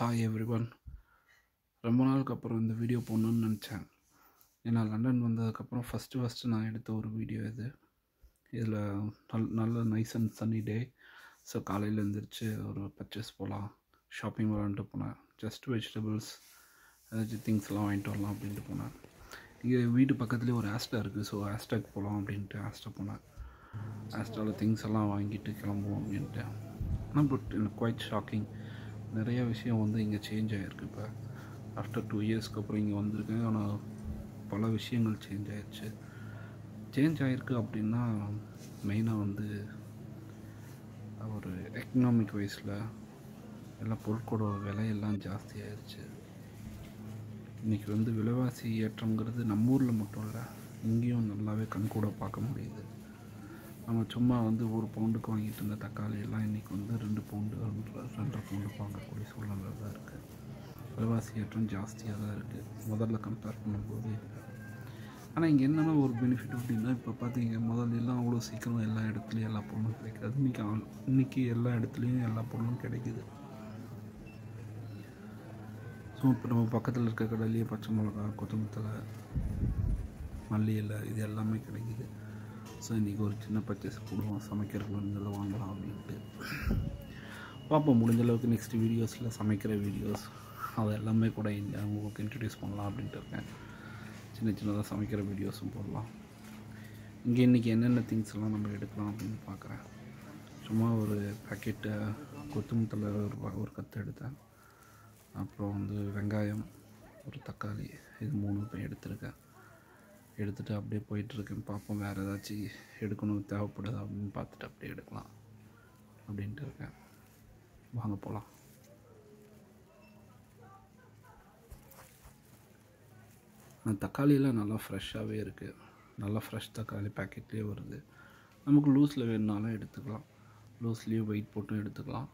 Hi every one ரொம்ப நாளுக்கு அப்புறம் இந்த வீடியோ போடணுன்னு நினச்சேன். ஏன்னா லண்டன் வந்ததுக்கப்புறம் ஃபஸ்ட்டு ஃபஸ்ட்டு நான் எடுத்த ஒரு வீடியோ இது. இதில் நல் நல்ல nice and sunny day so காலையில் எழுந்திரிச்சு ஒரு பர்ச்சேஸ் போகலாம் ஷாப்பிங் வரலான்ட்டு போனேன். ஜஸ்ட் வெஜிடபிள்ஸ் ஏதாச்சும் திங்ஸ்லாம் வாங்கிட்டு வரலாம் அப்படின்ட்டு போனேன். இங்கே வீட்டு பக்கத்துலேயே ஒரு ஆஸ்டா இருக்குது ஸோ ஆஸ்டாக் போகலாம் அப்படின்ட்டு ஆஸ்டா போனேன். ஆஸ்டாவில் திங்ஸ் எல்லாம் வாங்கிட்டு கிளம்புவோம் அப்படின்ட்டு. ஆனால் பட் எனக்கு குவைட் ஷாக்கிங் நிறைய விஷயம் வந்து இங்கே சேஞ்ச் ஆகிருக்கு இப்போ. ஆஃப்டர் டூ இயர்ஸ்க்கு அப்புறம் இங்கே வந்திருக்கேன். ஆனால் பல விஷயங்கள் சேஞ்ச் ஆயிடுச்சு. சேஞ்ச் ஆகிருக்கு அப்படின்னா மெயினாக வந்து ஒரு எக்கனாமிக் வைஸில் எல்லா பொருட்களோட விலையெல்லாம் ஜாஸ்தி ஆயிடுச்சு. இன்றைக்கி வந்து விலைவாசி ஏற்றங்கிறது நம்ம ஊரில் மட்டும் இல்லை இங்கேயும் நல்லாவே கண்கூட பார்க்க முடியுது. நம்ம சும்மா வந்து ஒரு பவுண்டுக்கு வாங்கிட்டு இருந்த தக்காளி எல்லாம் இன்றைக்கி வந்து ரெண்டு பவுண்டு ரெண்டரை ரெண்டரை பவுண்டுக்கு வாங்கக்கூடிய சூழ்நிலை தான் இருக்குது விலைவாசி ஏற்றம் ஜாஸ்தியாக தான் இருக்குது முதல்ல கம்பேர் பண்ணும்போது. ஆனால் இங்கே என்னென்னா ஒரு பெனிஃபிட் அப்படின்னா இப்போ பார்த்தீங்க முதல்ல எல்லாம் அவ்வளோ சீக்கிரம் எல்லா இடத்துலையும் எல்லா பொருளும் கிடைக்காது. இன்றைக்கி இன்றைக்கி எல்லா இடத்துலையும் எல்லா பொருளும் கிடைக்குது. ஸோ இப்போ நம்ம பக்கத்தில் இருக்க கடல்லையே பச்சை மிளகா கொத்தமத்தலை மல்லி இலை இது எல்லாமே கிடைக்குது. ஸோ இன்றைக்கி ஒரு சின்ன பர்ச்சேஸ் போடுவோம் சமைக்கிறதுங்கிறத வாங்கலாம் அப்படின்ட்டு. பார்ப்போம் முடிஞ்ச அளவுக்கு நெக்ஸ்ட் வீடியோஸில் சமைக்கிற வீடியோஸ் அது எல்லாமே கூட இந்த உங்களுக்கு இன்ட்ரடியூஸ் பண்ணலாம் அப்படின்ட்டு இருக்கேன். சின்ன சின்னதாக சமைக்கிற வீடியோஸும் போடலாம். இங்கே இன்றைக்கி என்னென்ன திங்ஸ் எல்லாம் நம்ம எடுக்கலாம் அப்படின்னு பார்க்குறேன். சும்மா ஒரு பேக்கெட்டு கொத்தமல்லி ஒரு ஒரு கற்று எடுத்தேன். அப்புறம் வந்து வெங்காயம் ஒரு தக்காளி இது மூணு எடுத்திருக்கேன். எடுத்துகிட்டு அப்படியே போயிட்டுருக்கேன். பார்ப்போம் வேறு ஏதாச்சும் எடுக்கணும் தேவைப்படுதா அப்படின்னு பார்த்துட்டு அப்படியே எடுக்கலாம் அப்படின்ட்டு இருக்கேன். வாங்க போகலாம் தக்காளியெல்லாம் நல்லா ஃப்ரெஷ்ஷாகவே இருக்குது நல்லா ஃப்ரெஷ் தக்காளி பேக்கெட்லேயே வருது. நமக்கு லூஸில் வேணுனாலும் எடுத்துக்கலாம். லூஸ்லேயும் வெயிட் போட்டும் எடுத்துக்கலாம்.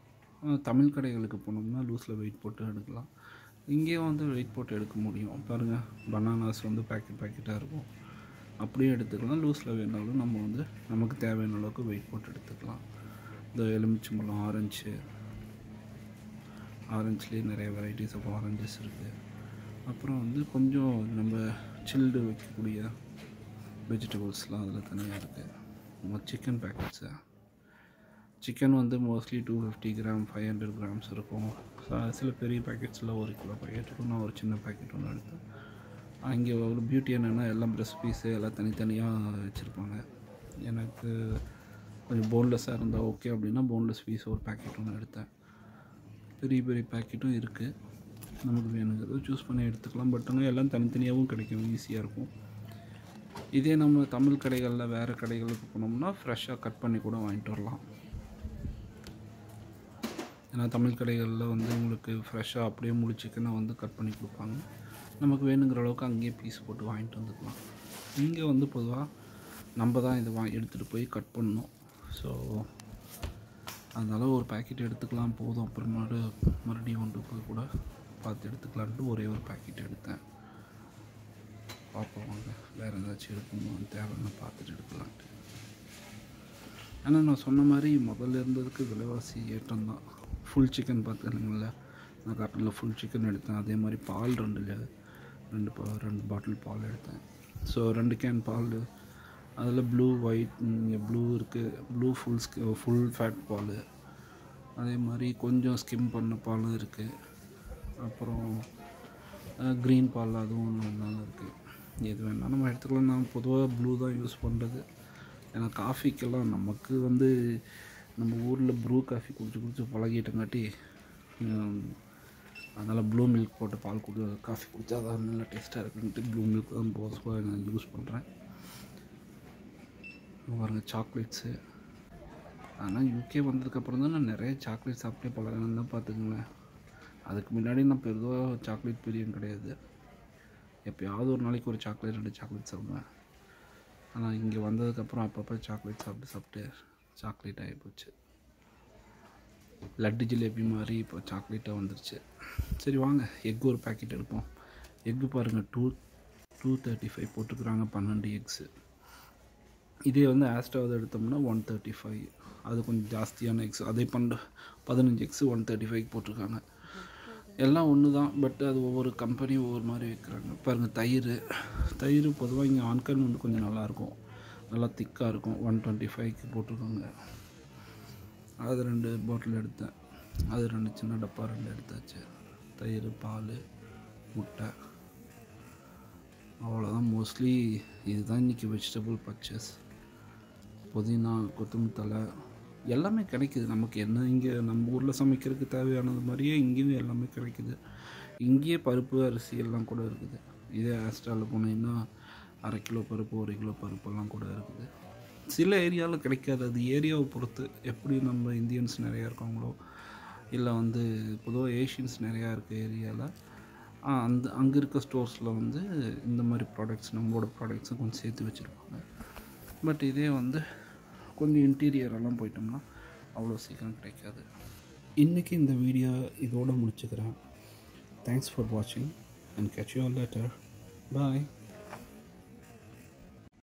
தமிழ் கடைகளுக்கு போனோம்னா லூஸில் வெயிட் போட்டும் எடுக்கலாம். இங்கேயும் வந்து வெயிட் போட்டு எடுக்க முடியும். பாருங்கள் பனானாஸ் வந்து பேக்கெட் பேக்கெட்டாக இருக்கும். அப்படியே எடுத்துக்கலாம். லூஸில் வேணாலும் நம்ம வந்து நமக்கு தேவையான அளவுக்கு வெயிட் போட்டு எடுத்துக்கலாம். இந்த எலுமிச்சம்பழம் ஆரஞ்சு ஆரஞ்சுலேயே நிறைய வெரைட்டிஸ் ஆஃப் ஆரஞ்சஸ் இருக்குது அப்புறம் வந்து கொஞ்சம் நம்ம சில்டு வைக்கக்கூடிய வெஜிடபிள்ஸ்லாம் அதில் தனியாக இருக்குது சிக்கன் பேக்கெட்ஸு சிக்கன் வந்து mostly two fifty gram five hundred grams இருக்கும். சில பெரிய பேக்கெட்ஸில் ஒரு கிலோ பேக்கெட் இருக்கும் நான் ஒரு சின்ன பேக்கெட் ஒன்று எடுத்தேன். அங்கே ஒரு பியூட்டி என்னென்னா எல்லாம் ப்ரெஸ் பீஸு எல்லாம் தனித்தனியாக வச்சுருப்பாங்க. எனக்கு கொஞ்சம் போன்லெஸ்ஸாக இருந்தால் ஓகே அப்படின்னா போன்லெஸ் பீஸ் ஒரு பேக்கெட் ஒன்று எடுத்தேன். பெரிய பெரிய பேக்கெட்டும் இருக்குது நமக்கு வேணுங்கிறது சூஸ் பண்ணி எடுத்துக்கலாம். பட் ஆனால் எல்லாம் தனித்தனியாகவும் கிடைக்கும் ஈஸியாக இருக்கும். இதே நம்ம தமிழ் கடைகளில் வேறு கடைகளுக்கு போனோம்னா ஃப்ரெஷ்ஷாக கட் பண்ணி கூட வாங்கிட்டு வரலாம். ஏன்னா தமிழ் கடைகளில் வந்து உங்களுக்கு ஃப்ரெஷ்ஷாக அப்படியே முடிச்சிக்கன்னா வந்து கட் பண்ணி கொடுப்பாங்க. நமக்கு வேணுங்கிற அளவுக்கு அங்கேயே பீஸ் போட்டு வாங்கிட்டு வந்துக்கலாம். இங்கே வந்து பொதுவாக நம்ம தான் இதை வா எடுத்துகிட்டு போய் கட் பண்ணணும். ஸோ அதனால் ஒரு பேக்கெட் எடுத்துக்கலாம் போதும். அப்புறமாட்டு மறுபடியும் கொண்டு போய் கூட பார்த்து எடுத்துக்கலான்ட்டு ஒரே ஒரு பேக்கெட் எடுத்தேன். பார்ப்போம் வாங்க. வேறு ஏதாச்சும் எடுக்கணும்? தேவைன்னு பார்த்துட்டு எடுக்கலான்ட்டு. ஆனால் நான் சொன்ன மாதிரி முதல்ல இருந்ததுக்கு விலைவாசி ஏற்றம் தான் ஃபுல் சிக்கன் பார்த்துருங்கள நான் கார்ட்டனில் ஃபுல் சிக்கன் எடுத்தேன். அதே மாதிரி பால் ரெண்டு ரெண்டு பா ரெண்டு பாட்டில் பால் எடுத்தேன். ஸோ ரெண்டு கேன் பால். அதில் ப்ளூ ஒயிட் இங்கே ப்ளூ இருக்குது blue full skim full fat பால். அதே மாதிரி கொஞ்சம் ஸ்கிம் பண்ண பாலும் இருக்குது அப்புறம் க்ரீன் பால் அதுவும் ஒன்று இருக்குது எது வேணால் நம்ம எடுத்துக்கலாம். நான் பொதுவாக ப்ளூ தான் யூஸ் பண்ணுறது ஏன்னா காஃபிக்கெல்லாம் நமக்கு வந்து நம்ம ஊரில் ப்ரூ காஃபி குடிச்சு குடிச்சு பழகிட்டங்காட்டி அதனால் ப்ளூ மில்க் போட்டு பால் குடி காஃபி குடித்தா தான் நல்லா டேஸ்ட்டாக இருக்குன்ட்டு ப்ளூ மில்க் தான் போஸ்பாக நான் யூஸ் பண்ணுறேன் பாருங்க சாக்லேட்ஸு ஆனால் யூகே வந்ததுக்கப்புறம் தான் நான் நிறைய சாக்லேட் சாப்பிட்டே பழகினு தான் பார்த்துக்குங்களேன். அதுக்கு முன்னாடி நான் பெருதாக சாக்லேட் பிரியம் கிடையாது. எப்போயாவது ஒரு நாளைக்கு ஒரு சாக்லேட் ரெண்டு சாக்லேட் சாப்பிடுவேன். ஆனால் இங்கே வந்ததுக்கப்புறம் அப்பப்போ சாக்லேட் சாப்பிட்டு சாப்பிட்டு சாக்லேட் ஆகி போச்சு. லட்டு ஜிலேபி மாதிரி இப்போ சாக்லேட்டாக வந்துருச்சு. சரி வாங்க எக் ஒரு பேக்கெட் எடுப்போம். எக்கு பாருங்கள் டூ டூ தேர்ட்டி ஃபைவ் போட்டுக்கிறாங்க பன்னெண்டு எக்ஸு இதே வந்து ஆஸ்ட்ராவது எடுத்தோம்னா ஒன் தேர்ட்டி ஃபைவ் அது கொஞ்சம் ஜாஸ்தியான எக்ஸ் அதே பன்னெண்டு பதினஞ்சு எக்ஸு ஒன் தேர்ட்டி ஃபைவ் போட்டிருக்காங்க. எல்லாம் ஒன்று தான் பட் அது ஒவ்வொரு கம்பெனி ஒவ்வொரு மாதிரி விற்கிறாங்க பாருங்கள் தயிர். தயிர் பொதுவாக இங்கே ஆன்கன் வந்து கொஞ்சம் நல்லாயிருக்கும் நல்லா திக்காக இருக்கும். ஒன் டுவெண்ட்டி ஃபைவ்க்கு போட்டிருக்காங்க. அது ரெண்டு பாட்டில் எடுத்தேன். அது ரெண்டு சின்ன டப்பா ரெண்டு எடுத்தாச்சு. தயிர் பால் முட்டை. அவ்வளோதான் மோஸ்ட்லி இதுதான் இன்றைக்கி வெஜிடபிள் பர்ச்சேஸ் புதினா கொத்தமல்லி எல்லாமே கிடைக்குது. நமக்கு என்ன இங்கே நம்ம ஊரில் சமைக்கிறதுக்கு தேவையானது மாதிரியே இங்கேயும் எல்லாமே கிடைக்குது. இங்கேயே பருப்பு அரிசி எல்லாம் கூட இருக்குது. இதே ஆஸ்ட்ராவில் போனீங்கன்னா அரை கிலோ பருப்பு ஒரு கிலோ பருப்பெல்லாம் கூட இருக்குது. சில ஏரியாவில் கிடைக்காது. அது ஏரியாவை பொறுத்து எப்படி நம்ம இந்தியன்ஸ் நிறையா இருக்காங்களோ இல்லை வந்து பொதுவாக ஏஷியன்ஸ் நிறையா இருக்க ஏரியாவில் அந்த அங்கே இருக்க ஸ்டோர்ஸில் வந்து இந்த மாதிரி ப்ராடக்ட்ஸ் நம்மளோட ப்ராடக்ட்ஸை கொஞ்சம் சேர்த்து வச்சுருப்பாங்க. பட் இதே வந்து கொஞ்சம் இன்டீரியரெல்லாம் போயிட்டோம்னா அவ்வளோ சீக்கிரம் கிடைக்காது. இன்றைக்கி இந்த வீடியோ இதோடு முடிச்சுக்கிறேன். தேங்க்ஸ் ஃபார் வாட்சிங் and catch you later bye